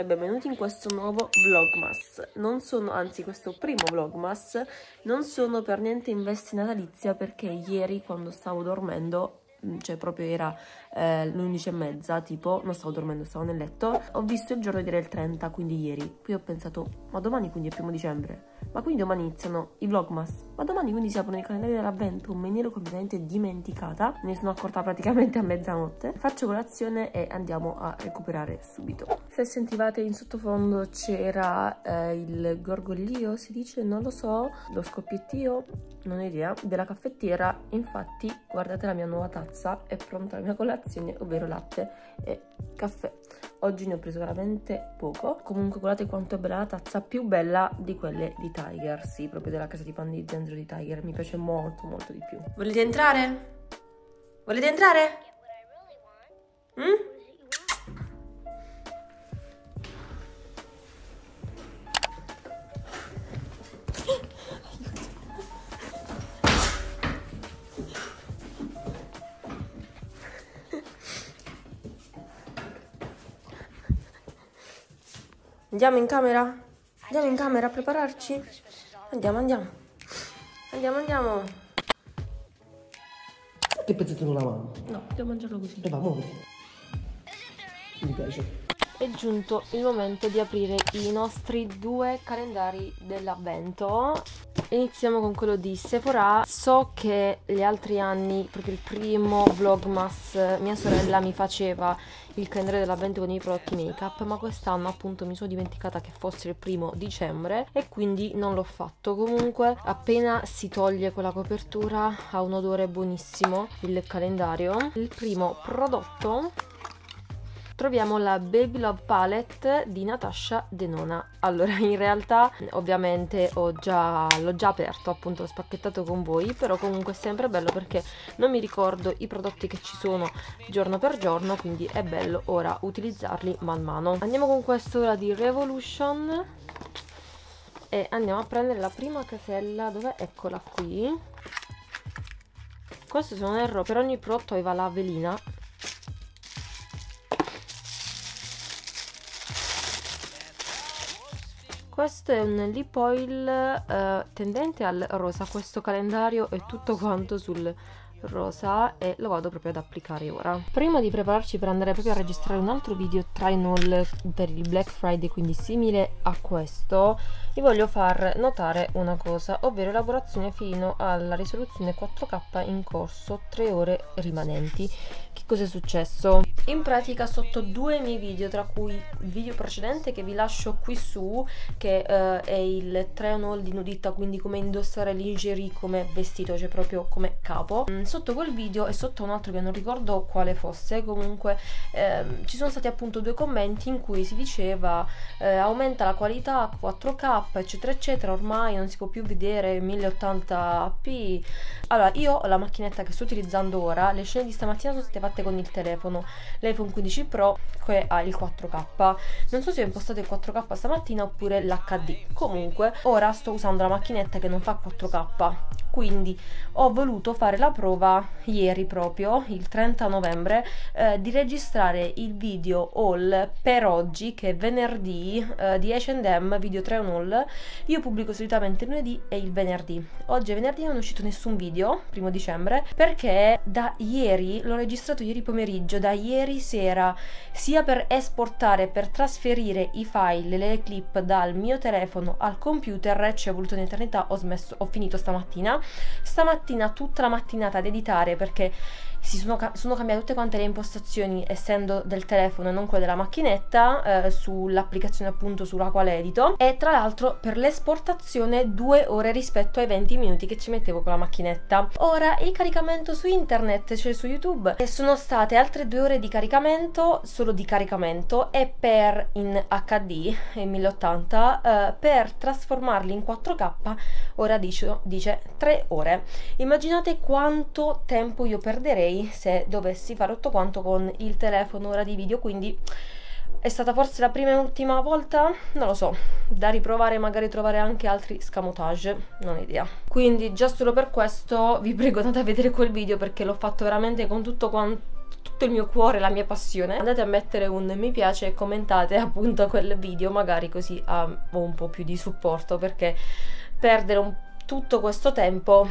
Buongiorno e benvenuti in questo nuovo vlogmas. Non sono, anzi questo primo vlogmas, non sono per niente in veste natalizia perché ieri quando stavo dormendo, mm, cioè proprio era eh, l'11 e mezza, tipo, non stavo dormendo, stavo nel letto, ho visto il giorno di il 30, quindi ieri. Poi ho pensato, ma domani quindi è primo dicembre? Ma quindi domani iniziano i vlogmas? Ma domani quindi si aprono i calendari dell'avvento? Ne ero completamente dimenticata, me ne sono accorta praticamente a mezzanotte. Faccio colazione e andiamo a recuperare subito. Se sentivate in sottofondo c'era eh, il gorgoglio, si dice, non lo so, lo scoppiettio, non ho idea, della caffettiera. Infatti, guardate la mia nuova tazza, è pronta la mia colazione, ovvero latte e caffè. Oggi ne ho preso veramente poco. Comunque guardate quanto è bella la tazza, più bella di quelle di Tiger, sì, proprio della casa di pan di zenzero di Tiger. Mi piace molto, molto di più. Volete entrare? Volete entrare? Mm? Andiamo in camera? Andiamo in camera a prepararci? Andiamo, andiamo. Andiamo, andiamo. Che pezzettino la mano? No, devo mangiarlo così. E va, muoviti. Mi piace. È giunto il momento di aprire i nostri due calendari dell'avvento Iniziamo con quello di Sephora. So che gli altri anni, proprio il primo vlogmas, mia sorella mi faceva il calendario dell'avvento con i prodotti make up, ma quest'anno appunto mi sono dimenticata che fosse il primo dicembre e quindi non l'ho fatto. Comunque appena si toglie quella copertura ha un odore buonissimo il calendario. Il primo prodotto troviamo la Baby Love Palette di Natasha Denona. Allora, in realtà, ovviamente l'ho già, già aperto, appunto, l'ho spacchettato con voi, però comunque è sempre bello perché non mi ricordo i prodotti che ci sono giorno per giorno, quindi è bello ora utilizzarli man mano. Andiamo con questo ora di Revolution e andiamo a prendere la prima casella, dove eccola qui. Questo se non erro per ogni prodotto aveva la velina questo è un lip oil eh, tendente al rosa. Questo calendario è tutto quanto sul rosa e lo vado proprio ad applicare ora. Prima di prepararci per andare proprio a registrare un altro video try haul per il black friday quindi simile a questo vi voglio far notare una cosa ovvero elaborazione fino alla risoluzione 4k in corso 3 ore rimanenti. Che cosa è successo? In pratica sotto due miei video tra cui il video precedente che vi lascio qui su che uh, è il haul di nudita quindi come indossare lingerie come vestito cioè proprio come capo. Mm, sotto quel video e sotto un altro che non ricordo quale fosse comunque ehm, ci sono stati appunto due commenti in cui si diceva eh, aumenta la qualità 4k eccetera eccetera ormai non si può più vedere 1080p allora io la macchinetta che sto utilizzando ora le scene di stamattina sono state fatte con il telefono l'iPhone 15 Pro che ha il 4K. Non so se ho impostato il 4K stamattina oppure l'HD. Comunque, ora sto usando la macchinetta che non fa 4K. Quindi ho voluto fare la prova ieri proprio, il 30 novembre, eh, di registrare il video haul per oggi, che è venerdì, eh, di H&M, video 3 on haul. Io pubblico solitamente il lunedì e il venerdì. Oggi è venerdì non è uscito nessun video, primo dicembre, perché da ieri, l'ho registrato ieri pomeriggio, da ieri sera, sia per esportare, per trasferire i file, le clip dal mio telefono al computer, ci è voluto un'eternità, ho smesso, ho finito stamattina stamattina tutta la mattinata ad editare perché si sono, sono, cambiate tutte quante le impostazioni essendo del telefono e non quelle della macchinetta eh, sull'applicazione appunto sulla quale edito. E tra l'altro per l'esportazione due ore rispetto ai 20 minuti che ci mettevo con la macchinetta. Ora il caricamento su internet cioè su youtube e sono state altre due ore di caricamento solo di caricamento e per in HD in 1080 eh, per trasformarli in 4k ora dice, dice 3 ore. Immaginate quanto tempo io perderei farei se dovessi fare tutto quanto con il telefono ora di video quindi è stata forse la prima e ultima volta? Non lo so, da riprovare magari trovare anche altri scamotage, non ho idea. Quindi già solo per questo vi prego andate a vedere quel video perché l'ho fatto veramente con tutto quanto tutto il mio cuore, la mia passione, andate a mettere un mi piace e commentate appunto quel video, magari così ho un po' più di supporto perché perdere un, tutto questo tempo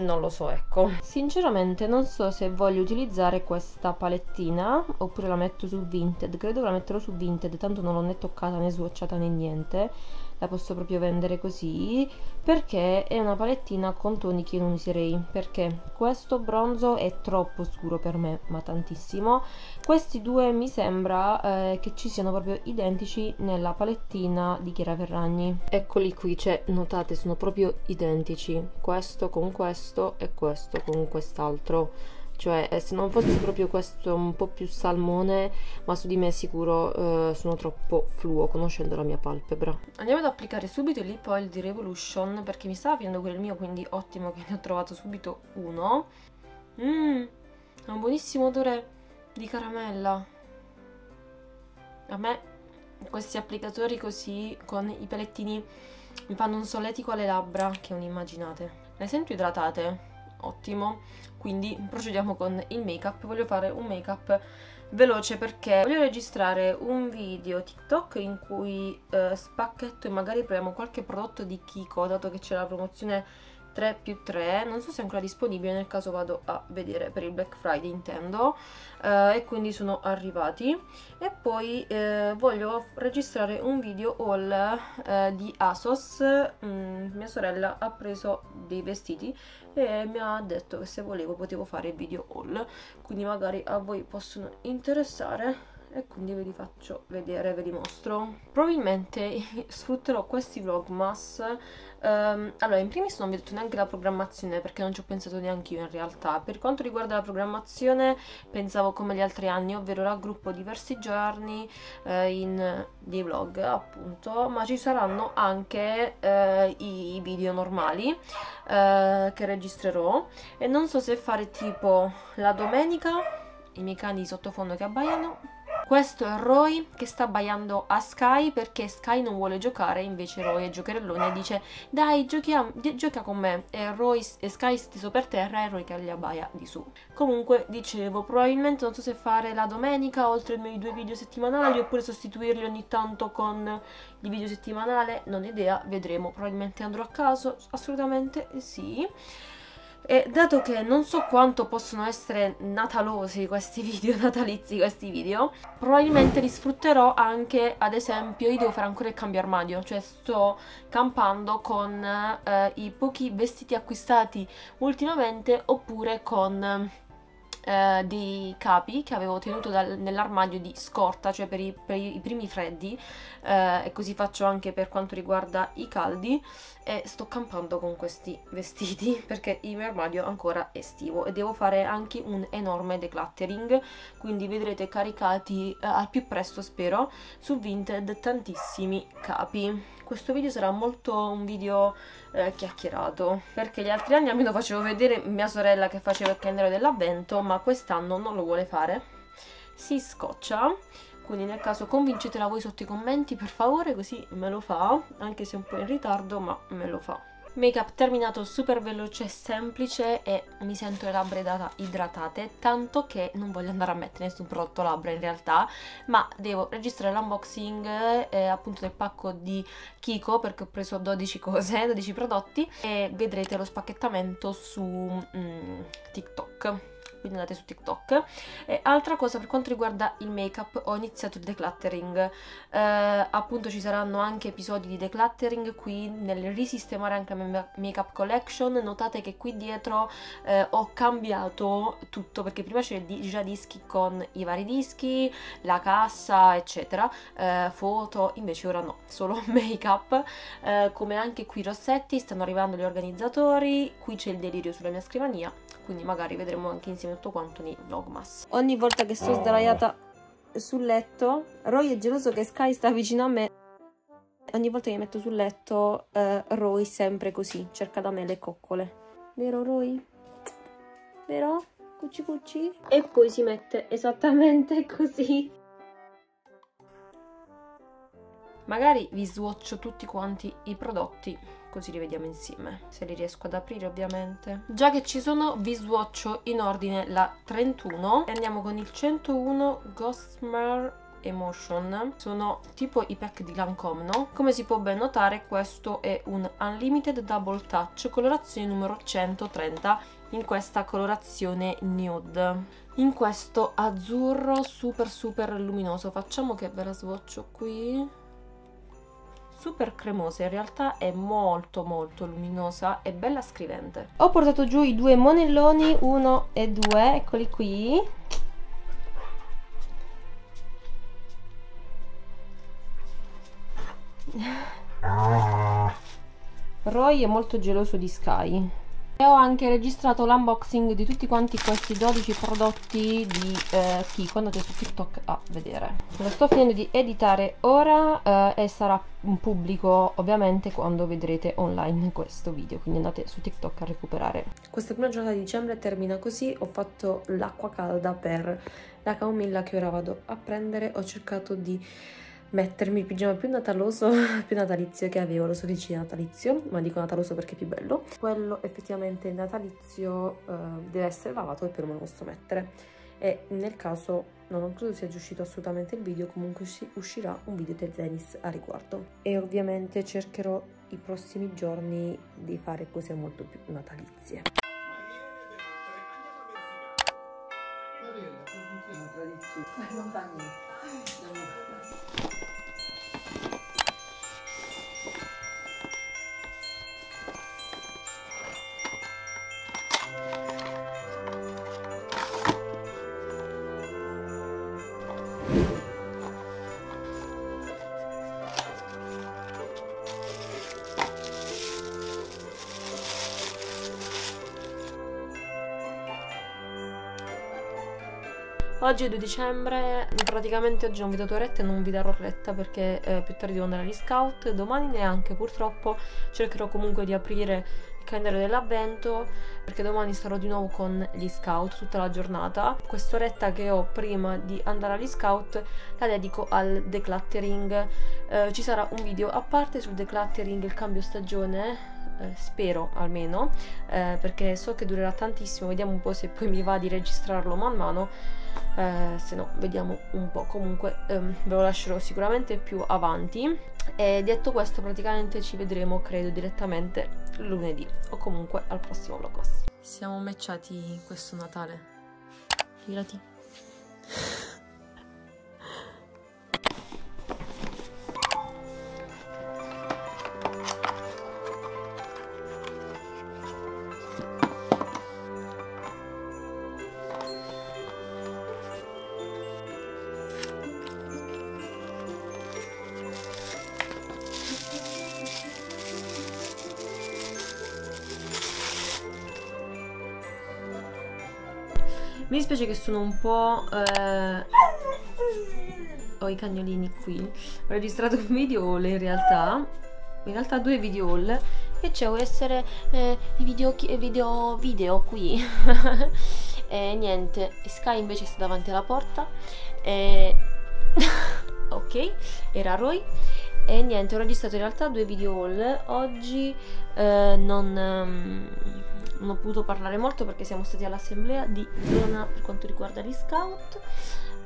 non lo so, ecco. Sinceramente non so se voglio utilizzare questa palettina oppure la metto su Vinted. Credo che la metterò su Vinted, tanto non l'ho né toccata né swatchata né niente la posso proprio vendere così perché è una palettina con toni che non userei perché questo bronzo è troppo scuro per me ma tantissimo. Questi due mi sembra eh, che ci siano proprio identici nella palettina di Chiara Ferragni. Eccoli qui cioè notate sono proprio identici. Questo con questo e questo con quest'altro cioè eh, se non fosse proprio questo un po' più salmone ma su di me sicuro eh, sono troppo fluo conoscendo la mia palpebra. Andiamo ad applicare subito il lip oil di Revolution perché mi stava finendo quello mio quindi ottimo che ne ho trovato subito uno. Mmm ha un buonissimo odore di caramella. A me questi applicatori così con i pelettini mi fanno un solletico alle labbra che non immaginate. Le sento idratate ottimo. Quindi procediamo con il make up voglio fare un make up veloce perché voglio registrare un video TikTok in cui eh, spacchetto e magari proviamo qualche prodotto di Kiko dato che c'è la promozione 3 più 3 non so se è ancora disponibile nel caso vado a vedere per il Black Friday intendo. Eh, e quindi sono arrivati. E poi eh, voglio registrare un video haul eh, di ASOS. Mm, mia sorella ha preso dei vestiti e mi ha detto che se volevo potevo fare video haul. Quindi magari a voi possono interessare e quindi ve li faccio vedere, ve li mostro. Probabilmente sfrutterò questi vlogmas. Um, allora, in primis non vi ho detto neanche la programmazione perché non ci ho pensato neanche io in realtà. Per quanto riguarda la programmazione, pensavo come gli altri anni, ovvero raggruppo diversi giorni eh, in dei vlog, appunto, ma ci saranno anche eh, i video normali eh, che registrerò e non so se fare tipo la domenica i miei cani di sottofondo che abbaiano questo è Roy che sta abbaiando a Sky perché Sky non vuole giocare, invece Roy è giocherellone e dice dai giochiamo, gioca con me e Roy e Sky steso per terra e Roy che gli abbaia di su. Comunque dicevo, probabilmente non so se fare la domenica oltre ai miei due video settimanali oppure sostituirli ogni tanto con il video settimanale, non ho idea, vedremo, probabilmente andrò a caso, assolutamente sì. E dato che non so quanto possono essere natalosi questi video, natalizi questi video, probabilmente li sfrutterò anche, ad esempio, io devo fare ancora il cambio armadio, cioè sto campando con eh, i pochi vestiti acquistati ultimamente oppure con eh, dei capi che avevo tenuto nell'armadio di scorta, cioè per i, per i primi freddi, eh, e così faccio anche per quanto riguarda i caldi, e sto campando con questi vestiti perché il mio armadio ancora è estivo e devo fare anche un enorme decluttering, quindi vedrete caricati eh, al più presto spero su Vinted tantissimi capi. Questo video sarà molto un video eh, chiacchierato perché gli altri anni almeno facevo vedere mia sorella che faceva il calendario dell'avvento ma quest'anno non lo vuole fare. Si scoccia quindi nel caso convincetela voi sotto i commenti per favore così me lo fa anche se un po' in ritardo ma me lo fa make up terminato super veloce e semplice e mi sento le labbra idratate tanto che non voglio andare a mettere nessun prodotto labbra in realtà ma devo registrare l'unboxing eh, appunto del pacco di Kiko perché ho preso 12 cose 12 prodotti e vedrete lo spacchettamento su mm, TikTok quindi andate su TikTok. E altra cosa per quanto riguarda il make up, ho iniziato il decluttering. Eh, appunto ci saranno anche episodi di decluttering qui nel risistemare anche la mia make up collection. Notate che qui dietro eh, ho cambiato tutto perché prima c'erano già dischi con i vari dischi, la cassa, eccetera, eh, foto, invece ora no, solo make up. Eh, come anche qui i rossetti, stanno arrivando gli organizzatori, qui c'è il delirio sulla mia scrivania quindi magari vedremo anche insieme tutto quanto nei vlogmas. Ogni volta che sto sdraiata sul letto, Roy è geloso che Sky sta vicino a me. Ogni volta che mi metto sul letto, uh, Roy sempre così, cerca da me le coccole. Vero Roy? Vero? Cucci cucci? E poi si mette esattamente così. Magari vi swatcho tutti quanti i prodotti così li vediamo insieme, se li riesco ad aprire ovviamente. Già che ci sono vi swatcho in ordine la 31 e andiamo con il 101 Gossamer Emotion. Sono tipo i pack di Lancome, no? Come si può ben notare questo è un Unlimited Double Touch colorazione numero 130 in questa colorazione nude. In questo azzurro super super luminoso. Facciamo che ve la swatcho qui super cremosa, in realtà è molto molto luminosa e bella scrivente. Ho portato giù i due monelloni, uno e due, eccoli qui. Roy è molto geloso di Sky. E ho anche registrato l'unboxing di tutti quanti questi 12 prodotti di eh, Kiko, andate su TikTok a vedere. Lo sto finendo di editare ora eh, e sarà in pubblico ovviamente quando vedrete online questo video, quindi andate su TikTok a recuperare. Questa prima giornata di dicembre termina così, ho fatto l'acqua calda per la camomilla che ora vado a prendere, ho cercato di mettermi il pigiama più nataloso, più natalizio che avevo, lo so che dice natalizio, ma dico nataloso perché è più bello. Quello effettivamente natalizio uh, deve essere lavato e però me lo posso mettere. E nel caso non credo sia già uscito assolutamente il video, comunque uscirà un video del Zenis a riguardo. E ovviamente cercherò i prossimi giorni di fare cose molto più natalizie. 哎，老板娘。Oggi è 2 dicembre, praticamente oggi non vi do retta e non vi darò retta perché eh, più tardi devo andare agli scout, domani neanche purtroppo, cercherò comunque di aprire il calendario dell'avvento perché domani sarò di nuovo con gli scout tutta la giornata. Quest'oretta che ho prima di andare agli scout la dedico al decluttering, eh, ci sarà un video a parte sul decluttering, il cambio stagione eh, spero almeno, eh, perché so che durerà tantissimo, vediamo un po' se poi mi va di registrarlo man mano, eh, se no vediamo un po', comunque ehm, ve lo lascerò sicuramente più avanti. E detto questo praticamente ci vedremo credo direttamente lunedì o comunque al prossimo vlogmas. Siamo matchati questo Natale. Girati. Mi dispiace che sono un po'... Eh... Ho i cagnolini qui. Ho registrato un video haul in realtà. In realtà due video haul. E c'è essere eh, video, video, video qui. e niente. Sky invece sta davanti alla porta. E... ok, era Roy. E niente, ho registrato in realtà due video haul. Oggi eh, non... Um non ho potuto parlare molto perché siamo stati all'assemblea di zona per quanto riguarda gli scout.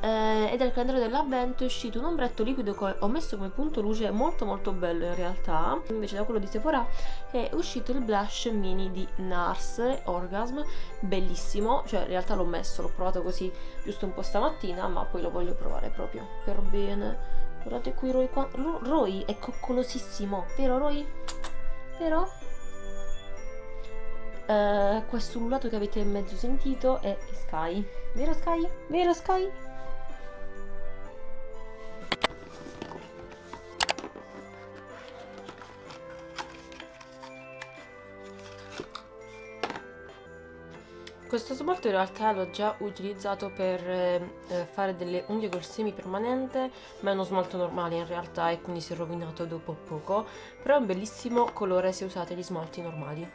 Eh, e dal calendario dell'avvento è uscito un ombretto liquido che ho messo come punto luce molto molto bello in realtà. Invece da quello di Sephora è uscito il blush mini di NARS Orgasm bellissimo. Cioè in realtà l'ho messo l'ho provato così giusto un po' stamattina ma poi lo voglio provare proprio per bene guardate qui Roy qua Roy è coccolosissimo vero Roy? vero? Uh, questo ululato che avete mezzo sentito è Sky. Vero Sky? Vero Sky? Questo smalto in realtà l'ho già utilizzato per eh, fare delle unghie col semi permanente, ma è uno smalto normale in realtà e quindi si è rovinato dopo poco, però è un bellissimo colore se usate gli smalti normali.